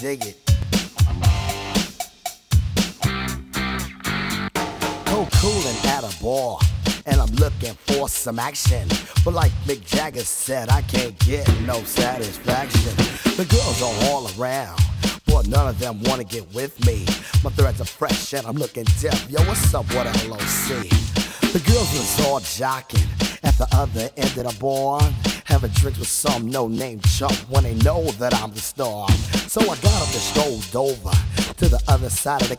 dig it. Cold cooling at a bar, and I'm looking for some action. But like Mick Jagger said, I can't get no satisfaction. The girls are all around. But none of them wanna get with me. My threads are fresh and I'm looking def. Yo, what's up, what LOC? The girls was all jocking at the other end of the bar. Having drinks with some no-name chump when they know that I'm the star. So I got up and strolled over to the other side of the